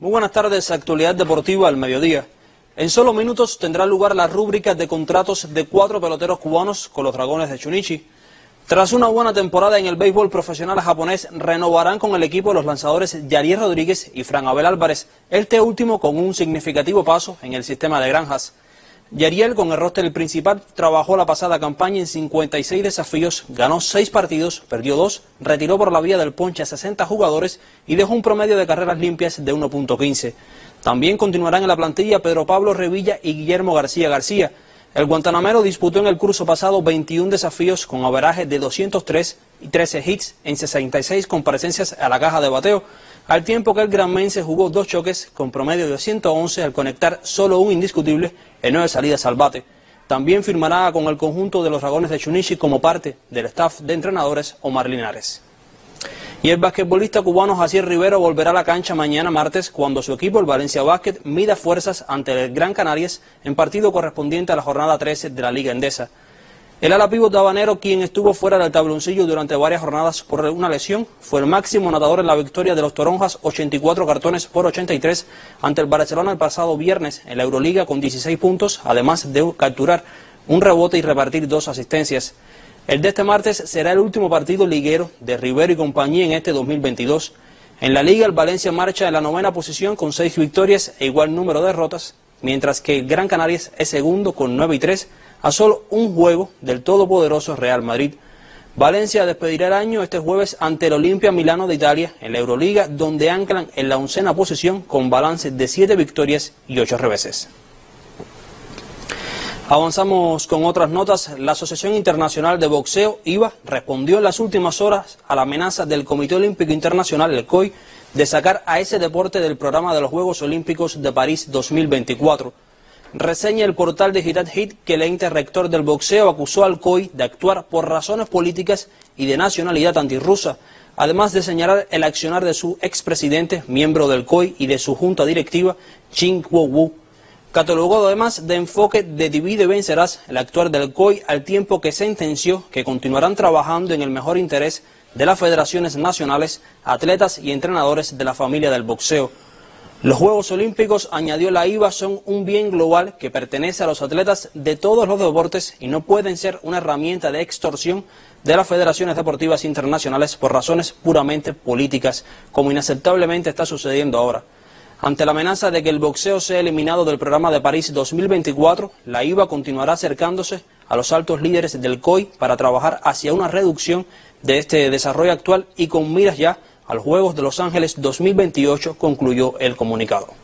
Muy buenas tardes, actualidad deportiva al mediodía. En solo minutos tendrá lugar la rúbrica de contratos de cuatro peloteros cubanos con los Dragones de Chunichi. Tras una buena temporada en el béisbol profesional japonés, renovarán con el equipo los lanzadores Yarier Rodríguez y Fran Abel Álvarez, este último con un significativo paso en el sistema de granjas. Yariel, con el roster principal, trabajó la pasada campaña en 56 desafíos, ganó 6 partidos, perdió 2, retiró por la vía del ponche a 60 jugadores y dejó un promedio de carreras limpias de 1.15. También continuarán en la plantilla Pedro Pablo Revilla y Guillermo García García. El guantanamero disputó en el curso pasado 21 desafíos con averaje de 203 y 13 hits en 66 comparecencias a la caja de bateo, al tiempo que el granmense jugó dos choques con promedio de 111 al conectar solo un indiscutible en nueve salidas al bate. También firmará con el conjunto de los dragones de Chunichi como parte del staff de entrenadores Omar Linares. Y el basquetbolista cubano Jacier Rivero volverá a la cancha mañana martes cuando su equipo, el Valencia Basket, mida fuerzas ante el Gran Canarias en partido correspondiente a la jornada 13 de la Liga Endesa. El ala pívot habanero, quien estuvo fuera del tabloncillo durante varias jornadas por una lesión, fue el máximo anotador en la victoria de los Toronjas, 84 cartones por 83 ante el Barcelona el pasado viernes en la Euroliga con 16 puntos, además de capturar un rebote y repartir dos asistencias. El de este martes será el último partido liguero de Rivero y compañía en este 2022. En la liga el Valencia marcha en la novena posición con seis victorias e igual número de derrotas, mientras que el Gran Canarias es segundo con 9 y 3 a solo un juego del todopoderoso Real Madrid. Valencia despedirá el año este jueves ante el Olimpia Milano de Italia en la Euroliga, donde anclan en la oncena posición con balance de siete victorias y ocho reveses. Avanzamos con otras notas. La Asociación Internacional de Boxeo, IVA, respondió en las últimas horas a la amenaza del Comité Olímpico Internacional, el COI, de sacar a ese deporte del programa de los Juegos Olímpicos de París 2024. Reseña el portal digital HIT que el ente rector del boxeo acusó al COI de actuar por razones políticas y de nacionalidad antirrusa, además de señalar el accionar de su expresidente, miembro del COI y de su junta directiva, Chin Kuo-wu Catalogó además de enfoque de divide y vencerás el actuar del COI al tiempo que sentenció que continuarán trabajando en el mejor interés de las federaciones nacionales, atletas y entrenadores de la familia del boxeo. Los Juegos Olímpicos, añadió la IVA, son un bien global que pertenece a los atletas de todos los deportes y no pueden ser una herramienta de extorsión de las federaciones deportivas internacionales por razones puramente políticas, como inaceptablemente está sucediendo ahora. Ante la amenaza de que el boxeo sea eliminado del programa de París 2024, la IVA continuará acercándose a los altos líderes del COI para trabajar hacia una reducción de este desarrollo actual y con miras ya a los Juegos de Los Ángeles 2028, concluyó el comunicado.